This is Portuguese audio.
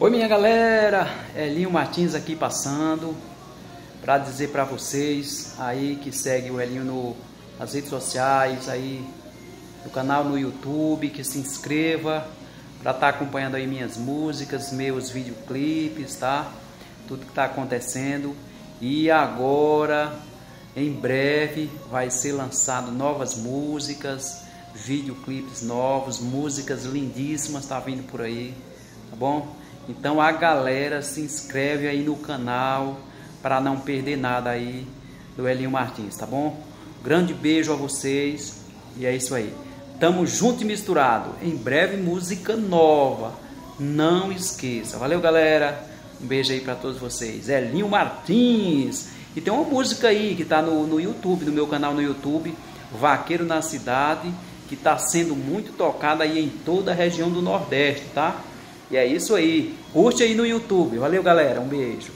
Oi minha galera, Elinho Martins aqui passando para dizer para vocês aí que segue o Elinho no, nas redes sociais, aí no canal no YouTube, que se inscreva para estar tá acompanhando aí minhas músicas, meus videoclipes, tá? Tudo que está acontecendo. E agora, em breve, vai ser lançado novas músicas, videoclipes novos, músicas lindíssimas, tá vindo por aí, tá bom? Então a galera se inscreve aí no canal para não perder nada aí do Elinho Martins, tá bom? Grande beijo a vocês e é isso aí. Tamo junto e misturado. Em breve música nova. Não esqueça. Valeu, galera. Um beijo aí para todos vocês. Elinho Martins. E tem uma música aí que tá no, no YouTube, no meu canal no YouTube, Vaqueiro na Cidade, que está sendo muito tocada aí em toda a região do Nordeste, tá? E é isso aí. Curte aí no YouTube. Valeu, galera. Um beijo.